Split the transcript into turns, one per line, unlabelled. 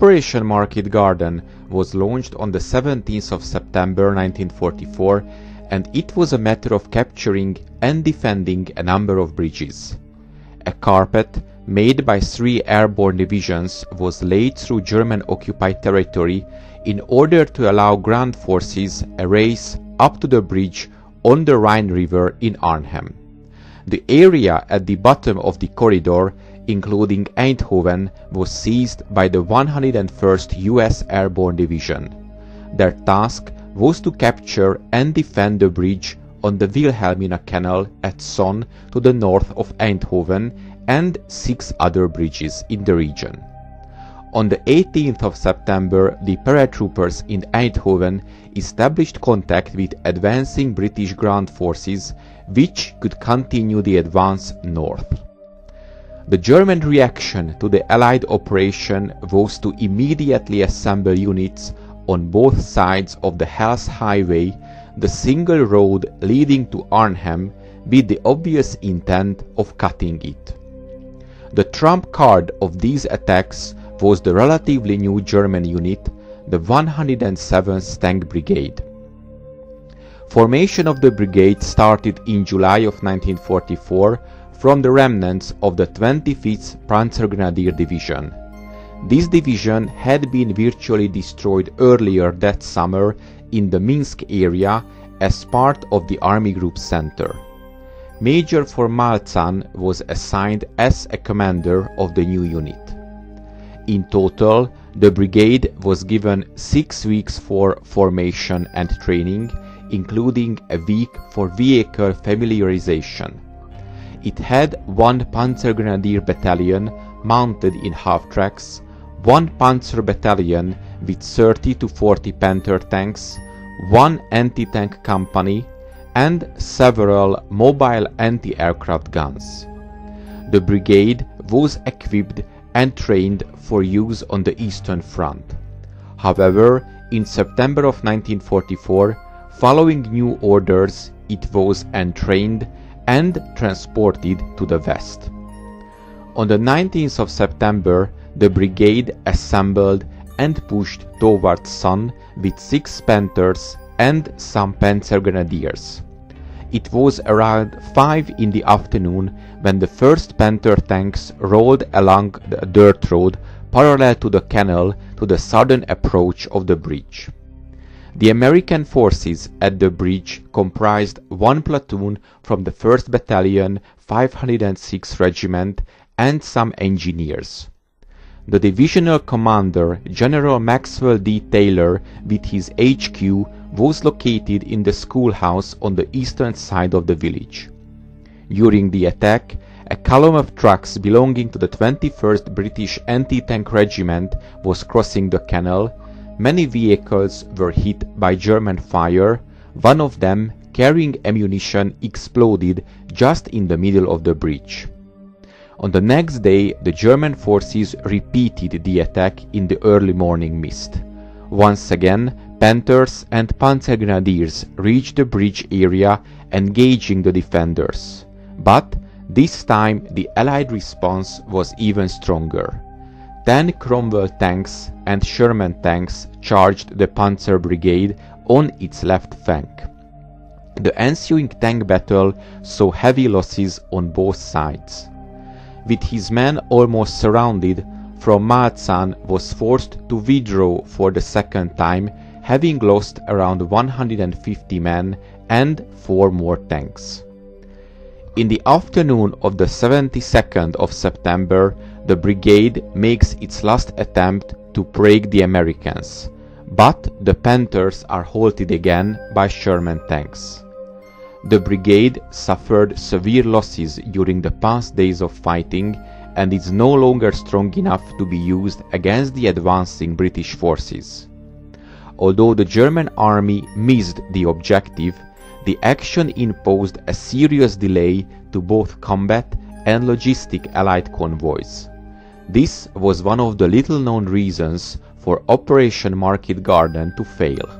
Operation Market Garden was launched on the 17th of September 1944 and it was a matter of capturing and defending a number of bridges. A carpet made by three airborne divisions was laid through German occupied territory in order to allow ground forces a race up to the bridge on the Rhine River in Arnhem. The area at the bottom of the corridor, including Eindhoven, was seized by the 101st US Airborne Division. Their task was to capture and defend the bridge on the Wilhelmina Canal at Son to the north of Eindhoven and six other bridges in the region. On the 18th of September, the paratroopers in Eindhoven established contact with advancing British ground forces which could continue the advance north. The German reaction to the Allied operation was to immediately assemble units on both sides of the Hell's Highway, the single road leading to Arnhem, with the obvious intent of cutting it. The trump card of these attacks was the relatively new German unit, the 107th Tank Brigade. Formation of the brigade started in July of 1944 from the remnants of the 25th Panzergrenadier Division. This division had been virtually destroyed earlier that summer in the Minsk area as part of the Army Group Center. Major von Maltzahn was assigned as a commander of the new unit. In total, the brigade was given six weeks for formation and training, including a week for vehicle familiarization. It had one Panzer Grenadier battalion mounted in half-tracks, one Panzer battalion with 30 to 40 Panther tanks, one anti-tank company, and several mobile anti-aircraft guns. The brigade was equipped and trained for use on the Eastern Front. However, in September of 1944, following new orders, it was entrained and transported to the west. On the 19th of September, the brigade assembled and pushed towards Son with six Panthers and some Panzer Grenadiers. It was around 5 in the afternoon when the first Panther tanks rolled along the dirt road parallel to the canal to the southern approach of the bridge. The American forces at the bridge comprised one platoon from the 1st Battalion, 506th Regiment, and some engineers. The divisional commander, General Maxwell D. Taylor, with his HQ, was located in the schoolhouse on the eastern side of the village. During the attack, a column of trucks belonging to the 21st British Anti-Tank Regiment was crossing the canal. Many vehicles were hit by German fire. One of them, carrying ammunition, exploded just in the middle of the bridge. On the next day, the German forces repeated the attack in the early morning mist. Once again, Panthers and Panzergrenadiers reached the bridge area engaging the defenders. But this time the Allied response was even stronger. Ten Cromwell tanks and Sherman tanks charged the Panzer Brigade on its left flank. The ensuing tank battle saw heavy losses on both sides. With his men almost surrounded, Maltzahn was forced to withdraw for the second time having lost around 150 men and four more tanks. In the afternoon of the 72nd of September, the brigade makes its last attempt to break the Americans, but the Panthers are halted again by Sherman tanks. The brigade suffered severe losses during the past days of fighting and is no longer strong enough to be used against the advancing British forces. Although the German army missed the objective, the action imposed a serious delay to both combat and logistic Allied convoys. This was one of the little known reasons for Operation Market Garden to fail.